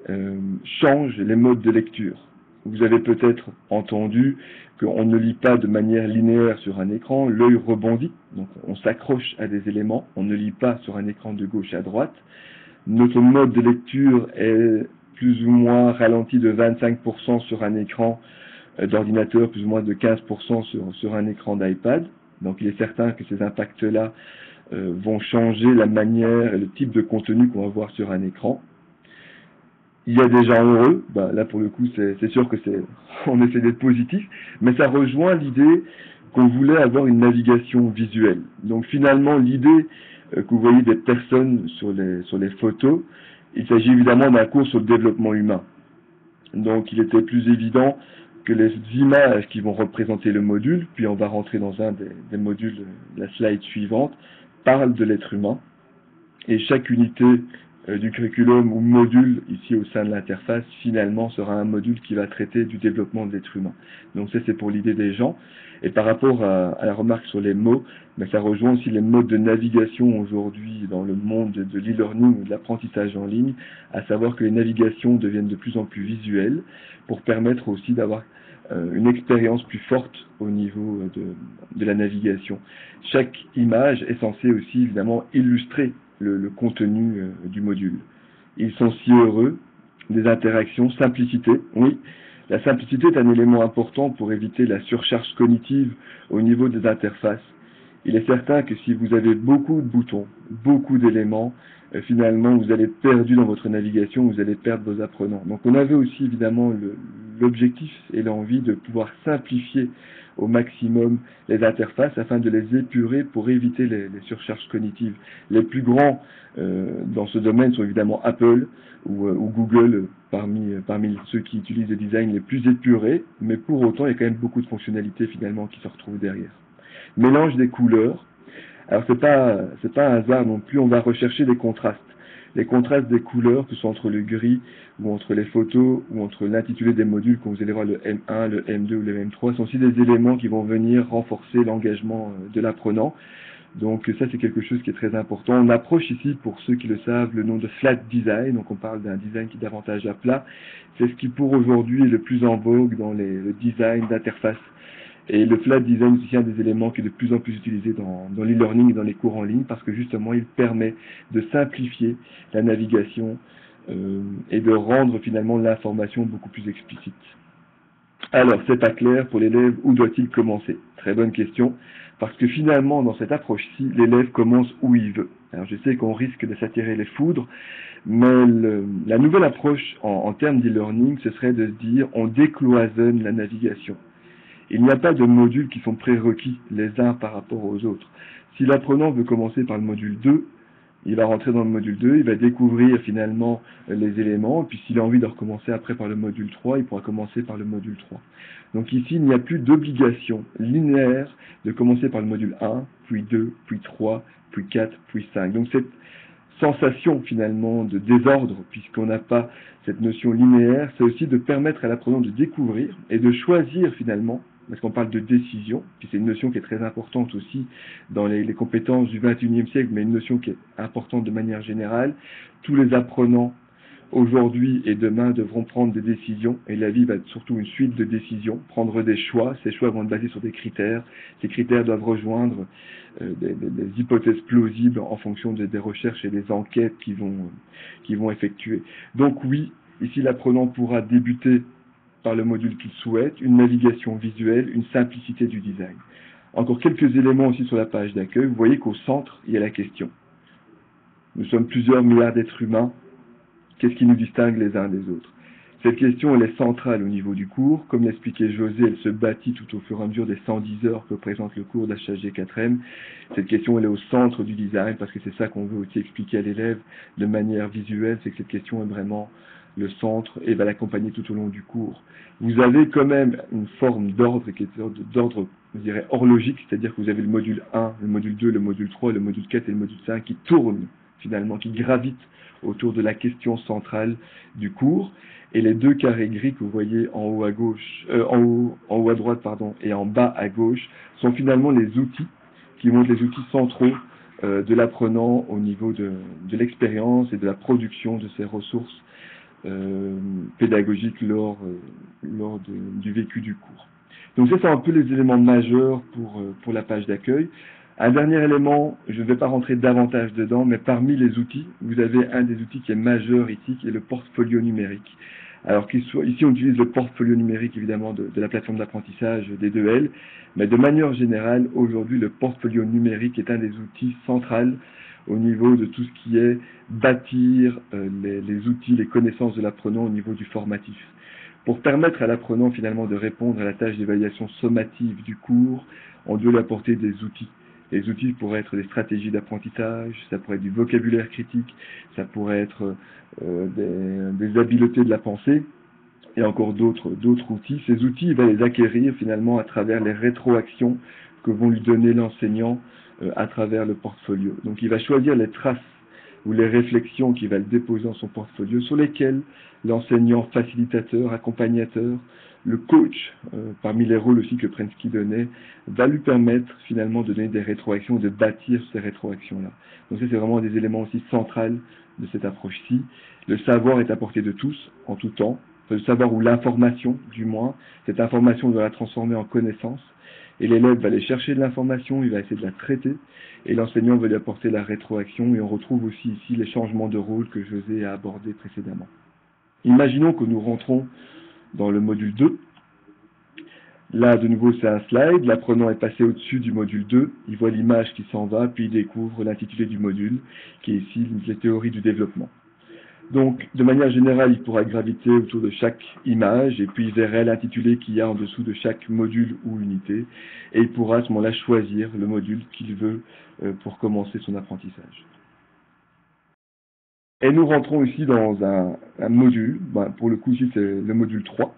euh, change les modes de lecture. Vous avez peut-être entendu qu'on ne lit pas de manière linéaire sur un écran, l'œil rebondit, donc on s'accroche à des éléments, on ne lit pas sur un écran de gauche à droite, notre mode de lecture est plus ou moins ralenti de 25% sur un écran d'ordinateur, plus ou moins de 15% sur, sur un écran d'iPad. Donc il est certain que ces impacts-là euh, vont changer la manière et le type de contenu qu'on va voir sur un écran. Il y a des gens heureux, bah, là pour le coup c'est sûr que c'est on essaie d'être positif, mais ça rejoint l'idée qu'on voulait avoir une navigation visuelle. Donc finalement, l'idée euh, que vous voyez des personnes sur les, sur les photos, il s'agit évidemment d'un cours sur le développement humain. Donc il était plus évident que les images qui vont représenter le module, puis on va rentrer dans un des, des modules, la slide suivante, parlent de l'être humain. Et chaque unité du curriculum ou module ici au sein de l'interface, finalement, sera un module qui va traiter du développement de l'être humain. Donc ça, c'est pour l'idée des gens. Et par rapport à, la remarque sur les mots, mais ça rejoint aussi les modes de navigation aujourd'hui dans le monde de l'e-learning ou de l'apprentissage en ligne, à savoir que les navigations deviennent de plus en plus visuelles pour permettre aussi d'avoir euh, une expérience plus forte au niveau de, de la navigation. Chaque image est censée aussi évidemment illustrer le, contenu euh, du module. Ils sont si heureux des interactions, simplicité, oui. La simplicité est un élément important pour éviter la surcharge cognitive au niveau des interfaces. Il est certain que si vous avez beaucoup de boutons, beaucoup d'éléments, euh, finalement vous allez être perdu dans votre navigation, vous allez perdre vos apprenants. Donc on avait aussi évidemment l'objectif et l'envie de pouvoir simplifier au maximum les interfaces afin de les épurer pour éviter les, surcharges cognitives. Les plus grands euh, dans ce domaine sont évidemment Apple ou, euh, Google parmi, parmi ceux qui utilisent le design les plus épurés, mais pour autant il y a quand même beaucoup de fonctionnalités finalement qui se retrouvent derrière. Mélange des couleurs. Alors c'est pas c'est pas un hasard non plus, on va rechercher des contrastes les contrastes des couleurs, que ce soit entre le gris ou entre les photos ou entre l'intitulé des modules, comme vous allez voir le M1, le M2 ou le M3, sont aussi des éléments qui vont venir renforcer l'engagement euh, de l'apprenant. Donc ça c'est quelque chose qui est très important. On approche ici, pour ceux qui le savent, le nom de flat design, donc on parle d'un design qui est davantage à plat. C'est ce qui pour aujourd'hui est le plus en vogue dans les, le design d'interface et le flat design, c'est un des éléments qui est de plus en plus utilisé dans, dans l'e-learning et dans les cours en ligne parce que justement, il permet de simplifier la navigation euh, et de rendre finalement l'information beaucoup plus explicite. Alors, c'est pas clair pour l'élève, où doit-il commencer? Très bonne question, parce que finalement, dans cette approche-ci, l'élève commence où il veut. Alors, je sais qu'on risque de s'attirer les foudres, mais la nouvelle approche en, en termes d'e-learning, ce serait de se dire, on décloisonne la navigation. Il n'y a pas de modules qui sont prérequis les uns par rapport aux autres. Si l'apprenant veut commencer par le module 2, il va rentrer dans le module 2, il va découvrir finalement les éléments, puis s'il a envie de recommencer après par le module 3, il pourra commencer par le module 3. Donc ici, il n'y a plus d'obligation linéaire de commencer par le module 1, puis 2, puis 3, puis 4, puis 5. Donc cette sensation finalement de désordre, puisqu'on n'a pas cette notion linéaire, c'est aussi de permettre à l'apprenant de découvrir et de choisir finalement parce qu'on parle de décision, puis c'est une notion qui est très importante aussi dans les, compétences du 21e siècle, mais une notion qui est importante de manière générale. Tous les apprenants aujourd'hui et demain devront prendre des décisions, et la vie va être surtout une suite de décisions, prendre des choix. Ces choix vont être basés sur des critères. Ces critères doivent rejoindre euh, des, hypothèses plausibles en fonction des recherches et des enquêtes qui vont, qui vont effectuer. Donc oui, ici l'apprenant pourra débuter par le module qu'il souhaite, une navigation visuelle, une simplicité du design. Encore quelques éléments aussi sur la page d'accueil. Vous voyez qu'au centre, il y a la question. Nous sommes plusieurs milliards d'êtres humains. Qu'est-ce qui nous distingue les uns des autres? Cette question, elle est centrale au niveau du cours. Comme l'expliquait José, elle se bâtit tout au fur et à mesure des 110 heures que présente le cours d'HHG 4M. Cette question, elle est au centre du design parce que c'est ça qu'on veut aussi expliquer à l'élève de manière visuelle. C'est que cette question est vraiment le centre et va l'accompagner tout au long du cours. Vous avez quand même une forme d'ordre qui est d'ordre, je dirais, horlogique, c'est-à-dire que vous avez le module 1, le module 2, le module 3, le module 4 et le module 5 qui tournent finalement, qui gravitent autour de la question centrale du cours. Et les deux carrés gris que vous voyez en haut à gauche, euh, en haut, en haut à droite, pardon, et en bas à gauche, sont finalement les outils qui être les outils centraux euh, de l'apprenant au niveau de, de l'expérience et de la production de ces ressources pédagogique lors, euh, lors du vécu du cours. Donc ça, c'est un peu les éléments majeurs pour, euh, pour la page d'accueil. Un dernier élément, je ne vais pas rentrer davantage dedans, mais parmi les outils, vous avez un des outils qui est majeur ici, qui est le portfolio numérique. Alors ici, on utilise le portfolio numérique, évidemment, de, de la plateforme d'apprentissage des 2L, mais de manière générale, aujourd'hui, le portfolio numérique est un des outils centraux au niveau de tout ce qui est bâtir euh, les, outils, les connaissances de l'apprenant au niveau du formatif. Pour permettre à l'apprenant finalement de répondre à la tâche d'évaluation sommative du cours, on doit lui apporter des outils. Les outils pourraient être des stratégies d'apprentissage, ça pourrait être du vocabulaire critique, ça pourrait être euh, des, habiletés de la pensée, et encore d'autres d'autres outils. Ces outils, il va les acquérir finalement à travers les rétroactions que vont lui donner l'enseignant à travers le portfolio. Donc il va choisir les traces ou les réflexions qu'il va déposer dans son portfolio sur lesquelles l'enseignant facilitateur, accompagnateur, le coach, euh, parmi les rôles aussi que Prensky donnait, va lui permettre finalement de donner des rétroactions, de bâtir ces rétroactions-là. Donc ça, c'est vraiment des éléments aussi centrales de cette approche-ci. Le savoir est apporté de tous, en tout temps. Le savoir ou l'information, du moins. Cette information doit la transformer en connaissance. Et l'élève va aller chercher de l'information, il va essayer de la traiter, et l'enseignant va lui apporter la rétroaction, et on retrouve aussi ici les changements de rôle que José a abordés précédemment. Imaginons que nous rentrons dans le module 2. Là, de nouveau, c'est un slide. L'apprenant est passé au-dessus du module 2. Il voit l'image qui s'en va, puis il découvre l'intitulé du module, qui est ici les théories du développement. Donc, de manière générale, il pourra graviter autour de chaque image et puis il verrait l'intitulé qu'il y a en dessous de chaque module ou unité et il pourra à ce moment-là choisir le module qu'il veut euh, pour commencer son apprentissage. Et nous rentrons ici dans un, module, ben, pour le coup ici c'est le module 3,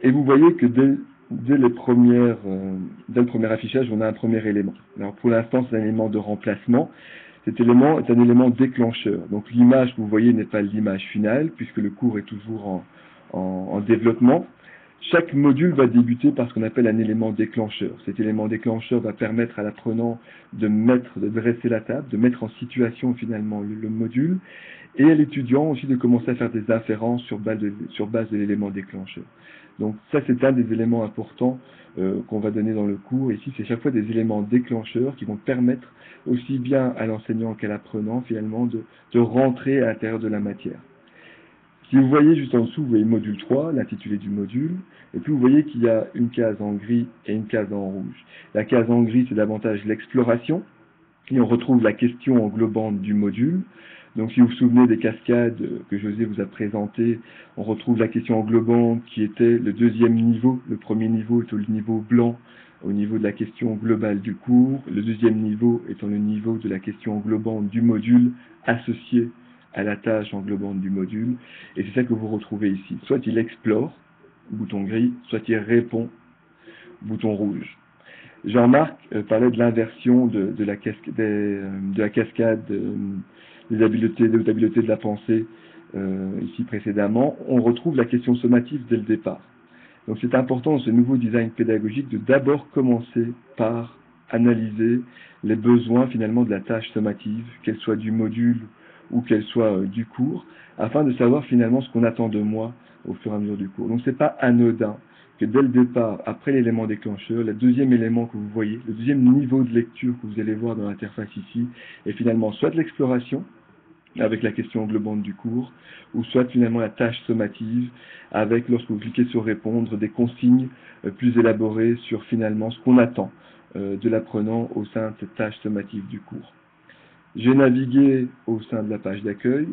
et vous voyez que dès, dès, euh, dès le premier affichage, on a un premier élément. Alors pour l'instant c'est un élément de remplacement, cet élément est un élément déclencheur. Donc l'image que vous voyez n'est pas l'image finale, puisque le cours est toujours en, en, développement. Chaque module va débuter par ce qu'on appelle un élément déclencheur. Cet élément déclencheur va permettre à l'apprenant de mettre, de dresser la table, de mettre en situation finalement le, module, et à l'étudiant aussi de commencer à faire des inférences sur base de, sur base de l'élément déclencheur. Donc ça, c'est un des éléments importants euh, qu'on va donner dans le cours. Ici, c'est chaque fois des éléments déclencheurs qui vont permettre aussi bien à l'enseignant qu'à l'apprenant, finalement, de, rentrer à l'intérieur de la matière. Si vous voyez juste en dessous, vous voyez module 3, l'intitulé du module, et puis vous voyez qu'il y a une case en gris et une case en rouge. La case en gris, c'est davantage l'exploration, et on retrouve la question englobante du module. Donc si vous vous souvenez des cascades que José vous a présentées, on retrouve la question englobante qui était le deuxième niveau. Le premier niveau est au niveau blanc, au niveau de la question globale du cours. Le deuxième niveau étant le niveau de la question englobante du module associé à la tâche englobante du module. Et c'est ça que vous retrouvez ici. Soit il explore, bouton gris, soit il répond, bouton rouge. Jean-Marc euh, parlait de l'inversion de, euh, de, la cascade euh, des habiletés, habiletés de la pensée ici précédemment. On retrouve la question sommative dès le départ. Donc c'est important dans ce nouveau design pédagogique de d'abord commencer par analyser les besoins finalement de la tâche sommative, qu'elle soit du module ou qu'elle soit euh, du cours, afin de savoir finalement ce qu'on attend de moi au fur et à mesure du cours. Donc c'est pas anodin que dès le départ, après l'élément déclencheur, le deuxième élément que vous voyez, le deuxième niveau de lecture que vous allez voir dans l'interface ici, est finalement soit l'exploration, avec la question englobante du cours, ou soit finalement la tâche sommative, avec, lorsque vous cliquez sur répondre, des consignes euh, plus élaborées sur finalement ce qu'on attend euh, de l'apprenant au sein de cette tâche sommative du cours. J'ai navigué au sein de la page d'accueil,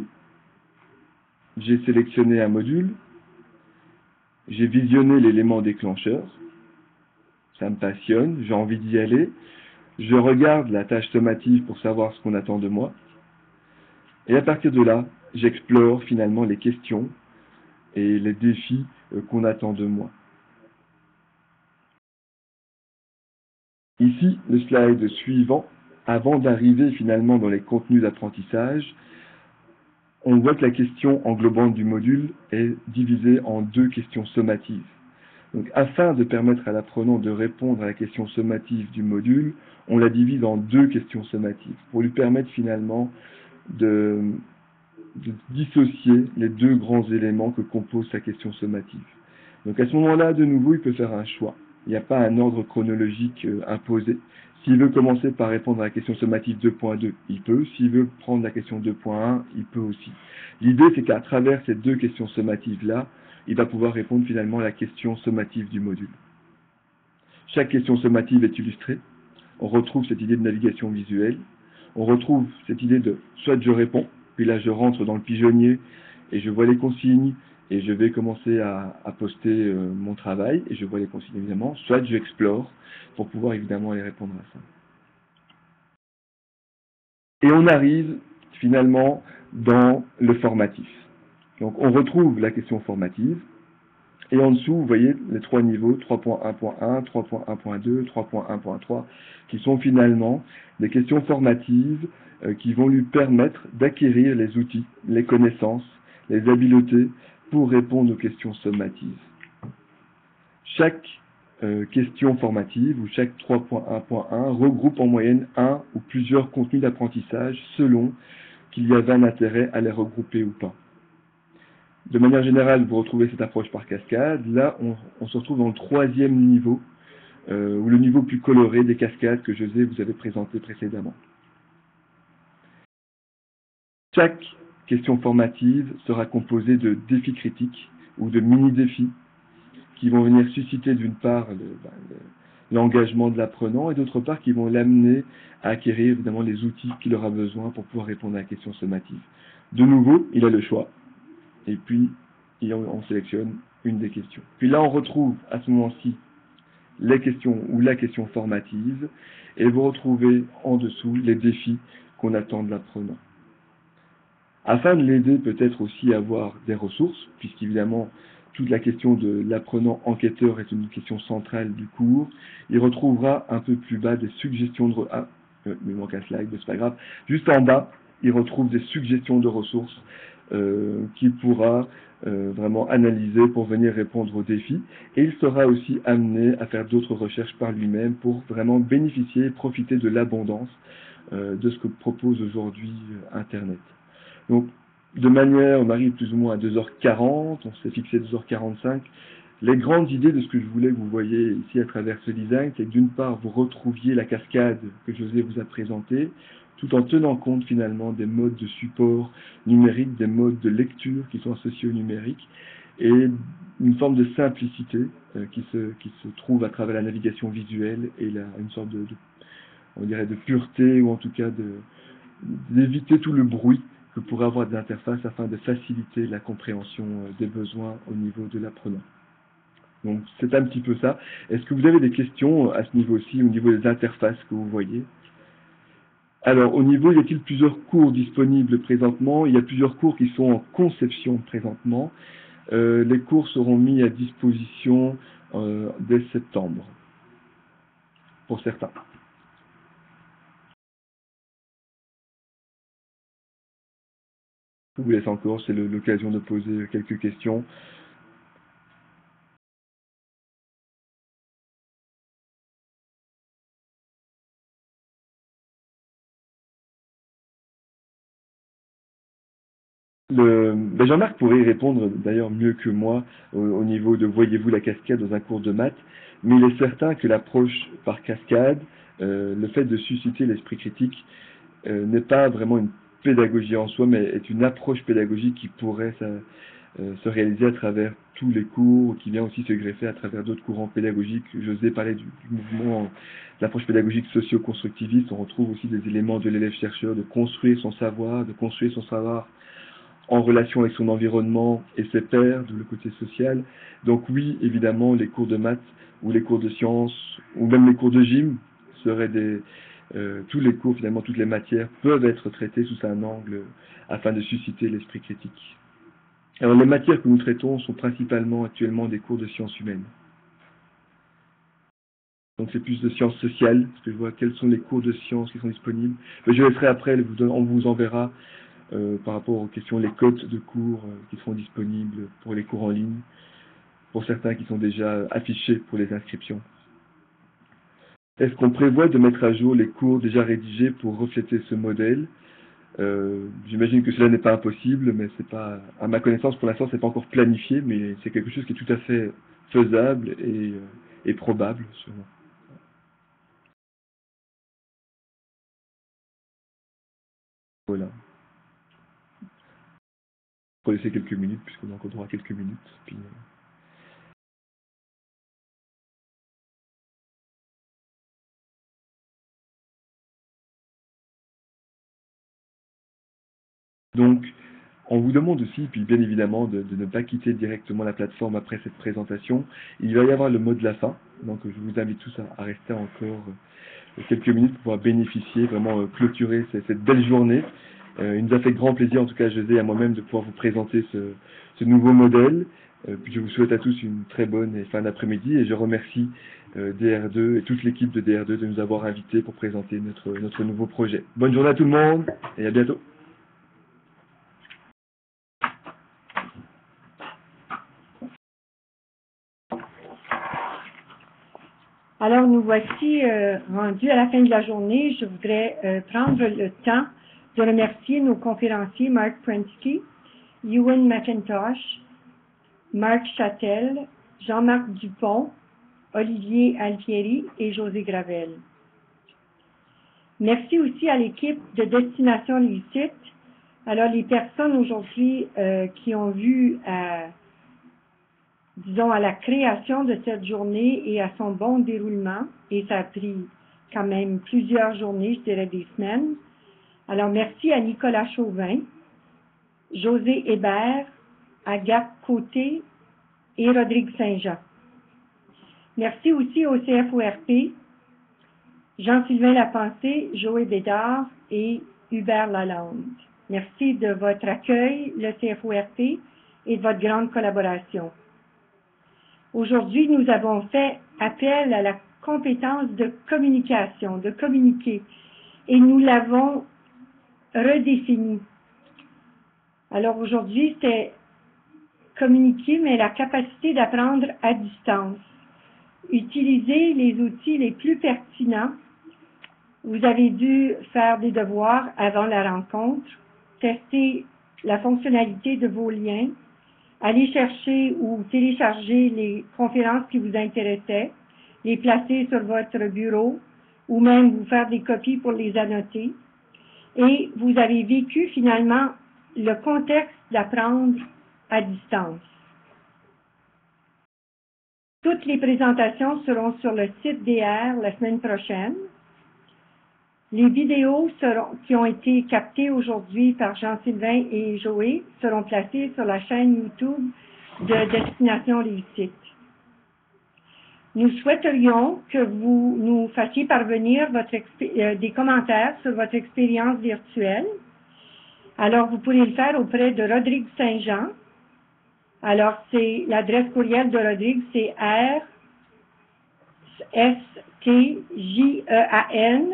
j'ai sélectionné un module, j'ai visionné l'élément déclencheur, ça me passionne, j'ai envie d'y aller, je regarde la tâche sommative pour savoir ce qu'on attend de moi, et à partir de là, j'explore finalement les questions et les défis euh, qu'on attend de moi. Ici, le slide suivant. Avant d'arriver finalement dans les contenus d'apprentissage, on voit que la question englobante du module est divisée en deux questions sommatives. Donc, afin de permettre à l'apprenant de répondre à la question sommative du module, on la divise en deux questions sommatives pour lui permettre finalement de, dissocier les deux grands éléments que compose sa question sommative. Donc, à ce moment-là, de nouveau, il peut faire un choix. Il n'y a pas un ordre chronologique euh, imposé. S'il veut commencer par répondre à la question sommative 2.2, il peut. S'il veut prendre la question 2.1, il peut aussi. L'idée, c'est qu'à travers ces deux questions sommatives-là, il va pouvoir répondre finalement à la question sommative du module. Chaque question sommative est illustrée. On retrouve cette idée de navigation visuelle. On retrouve cette idée de soit je réponds, puis là je rentre dans le pigeonnier et je vois les consignes et je vais commencer à, poster euh, mon travail et je vois les consignes évidemment, soit j'explore pour pouvoir évidemment aller répondre à ça. Et on arrive finalement dans le formatif. Donc on retrouve la question formative, et en dessous, vous voyez les trois niveaux, 3.1.1, 3.1.2, 3.1.3, qui sont finalement des questions formatives euh, qui vont lui permettre d'acquérir les outils, les connaissances, les habiletés pour répondre aux questions sommatives. Chaque euh, question formative ou chaque 3.1.1 regroupe en moyenne un ou plusieurs contenus d'apprentissage selon qu'il y avait un intérêt à les regrouper ou pas. De manière générale, vous retrouvez cette approche par cascade. Là, on, se retrouve dans le troisième niveau, euh, ou le niveau plus coloré des cascades que José vous avait présenté précédemment. Chaque question formative sera composée de défis critiques ou de mini-défis qui vont venir susciter d'une part ben, l'engagement de l'apprenant et d'autre part qui vont l'amener à acquérir évidemment les outils qu'il aura besoin pour pouvoir répondre à la question sommative. De nouveau, il a le choix et puis on sélectionne une des questions. Puis là, on retrouve à ce moment-ci les questions ou la question formative, et vous retrouvez en dessous les défis qu'on attend de l'apprenant. Afin de l'aider peut-être aussi à avoir des ressources, puisqu'évidemment toute la question de l'apprenant enquêteur est une question centrale du cours, il retrouvera un peu plus bas des suggestions de... Ah, euh, il manque un slide, mais c'est pas grave. Juste en bas, il retrouve des suggestions de ressources euh, qu'il pourra euh, vraiment analyser pour venir répondre aux défis. Et il sera aussi amené à faire d'autres recherches par lui-même pour vraiment bénéficier et profiter de l'abondance euh, de ce que propose aujourd'hui Internet. Donc, de manière, on arrive plus ou moins à 2h40, on s'est fixé 2h45. Les grandes idées de ce que je voulais que vous voyez ici à travers ce design, c'est que d'une part, vous retrouviez la cascade que José vous a présentée, tout en tenant compte finalement des modes de support numérique, des modes de lecture qui sont associés au numérique, et une forme de simplicité euh, qui, se, qui se trouve à travers la navigation visuelle et la, une sorte de, on dirait de pureté ou en tout cas d'éviter tout le bruit que pourrait avoir des interfaces afin de faciliter la compréhension euh, des besoins au niveau de l'apprenant. Donc c'est un petit peu ça. Est-ce que vous avez des questions à ce niveau-ci, au niveau des interfaces que vous voyez? Alors, au niveau, y a-t-il plusieurs cours disponibles présentement? Il y a plusieurs cours qui sont en conception présentement. Euh, les cours seront mis à disposition euh, dès septembre, pour certains. Je vous laisse encore, c'est l'occasion de poser quelques questions. Ben, Jean-Marc pourrait y répondre d'ailleurs mieux que moi au, niveau de voyez-vous la cascade dans un cours de maths, mais il est certain que l'approche par cascade, euh, le fait de susciter l'esprit critique, euh, n'est pas vraiment une pédagogie en soi, mais est une approche pédagogique qui pourrait euh, se réaliser à travers tous les cours, qui vient aussi se greffer à travers d'autres courants pédagogiques. José parlait du, du mouvement, l'approche pédagogique socio-constructiviste. On retrouve aussi des éléments de l'élève-chercheur, de construire son savoir, de construire son savoir en relation avec son environnement et ses pairs, de le côté social. Donc oui, évidemment, les cours de maths ou les cours de sciences ou même les cours de gym seraient des... Euh, tous les cours, finalement, toutes les matières peuvent être traitées sous un angle afin de susciter l'esprit critique. Alors les matières que nous traitons sont principalement actuellement des cours de sciences humaines. Donc c'est plus de sciences sociales, parce que je vois quels sont les cours de sciences qui sont disponibles. je laisserai après, on vous enverra euh, par rapport aux questions, les cotes de cours euh, qui seront disponibles pour les cours en ligne, pour certains qui sont déjà affichés pour les inscriptions. Est-ce qu'on prévoit de mettre à jour les cours déjà rédigés pour refléter ce modèle? Euh, J'imagine que cela n'est pas impossible, mais c'est pas, à ma connaissance, pour l'instant, c'est pas encore planifié, mais c'est quelque chose qui est tout à fait faisable et, et probable, sûrement. Voilà. Pour laisser quelques minutes, puisqu'on a encore quelques minutes. Euh. Donc, On vous demande aussi, puis bien évidemment, de, ne pas quitter directement la plateforme après cette présentation. Il va y avoir le mot de la fin, donc je vous invite tous à, rester encore euh, quelques minutes pour pouvoir bénéficier, vraiment euh, clôturer cette, belle journée. Euh, il nous a fait grand plaisir, en tout cas José et à moi-même, de pouvoir vous présenter ce, nouveau modèle. puis je vous souhaite à tous une très bonne fin d'après-midi et je remercie DR2 et toute l'équipe de DR2 de nous avoir invités pour présenter notre, notre nouveau projet. Bonne journée à tout le monde et à bientôt. Alors, nous voici euh, rendus à la fin de la journée. Je voudrais euh, prendre le temps de remercier nos conférenciers Mark Prensky, Ewan McIntosh, Marc Châtel, Jean-Marc Dupont, Olivier Alfieri et José Gravel. Merci aussi à l'équipe de Destination Réussite. Alors, les personnes aujourd'hui euh, qui ont vu disons, à la création de cette journée et à son bon déroulement. Et ça a pris quand même plusieurs journées, je dirais des semaines. Alors, merci à Nicolas Chauvin, José Hébert, Agathe Côté et Rodrigue Saint-Jean. Merci aussi au CFORP, Jean-Sylvain Lapensée, Joël Bédard et Hubert Lalande. Merci de votre accueil, le CFORP, et de votre grande collaboration. Aujourd'hui, nous avons fait appel à la compétence de communication, de communiquer, et nous l'avons redéfinie. Alors aujourd'hui, c'est communiquer, mais la capacité d'apprendre à distance. Utiliser les outils les plus pertinents. Vous avez dû faire des devoirs avant la rencontre, tester la fonctionnalité de vos liens, aller chercher ou télécharger les conférences qui vous intéressaient, les placer sur votre bureau ou même vous faire des copies pour les annoter. Et vous avez vécu finalement le contexte d'apprendre à distance. Toutes les présentations seront sur le site DR la semaine prochaine. Les vidéos qui ont été captées aujourd'hui par Jean-Sylvain et Joé seront placées sur la chaîne YouTube de Destination Réussite. Nous souhaiterions que vous nous fassiez parvenir euh, des commentaires sur votre expérience virtuelle. Alors, vous pourrez le faire auprès de Rodrigue Saint-Jean. Alors, c'est l'adresse courriel de Rodrigue, c'est R S T-J-E-A-N,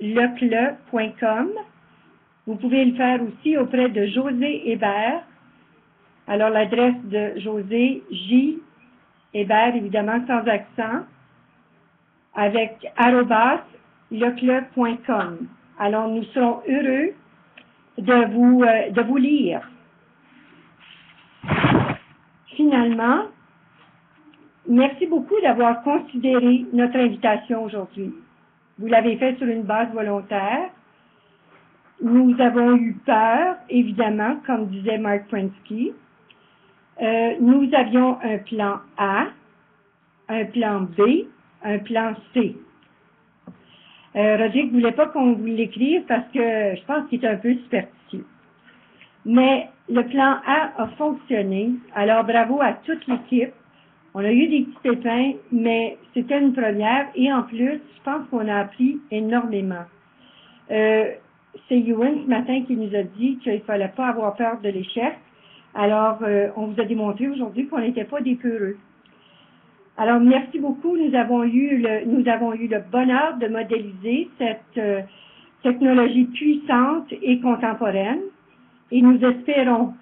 lecle.com. Vous pouvez le faire aussi auprès de José Hébert. Alors, l'adresse de José, J. Hébert, évidemment, sans accent, avec lecle.com. Alors, nous serons heureux de vous, euh, de vous lire. Finalement, Merci beaucoup d'avoir considéré notre invitation aujourd'hui. Vous l'avez fait sur une base volontaire. Nous avons eu peur, évidemment, comme disait Mark Prensky. Euh, nous avions un plan A, un plan B, un plan C. Euh, ne voulait pas qu'on vous l'écrive parce que je pense qu'il est un peu superstitieux. Mais le plan A a fonctionné. Alors bravo à toute l'équipe. On a eu des petits pépins, mais c'était une première. Et en plus, je pense qu'on a appris énormément. Euh, c'est Ewan ce matin qui nous a dit qu'il ne fallait pas avoir peur de l'échec. Alors, euh, on vous a démontré aujourd'hui qu'on n'était pas des peureux. Alors, merci beaucoup. Nous avons eu le, nous avons eu le bonheur de modéliser cette euh, technologie puissante et contemporaine et nous espérons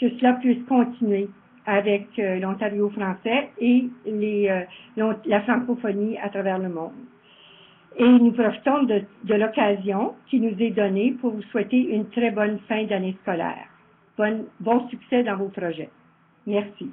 que cela puisse continuer avec euh, l'Ontario français et les, euh, la francophonie à travers le monde. Et nous profitons de, de l'occasion qui nous est donnée pour vous souhaiter une très bonne fin d'année scolaire. Bon, bon succès dans vos projets. Merci.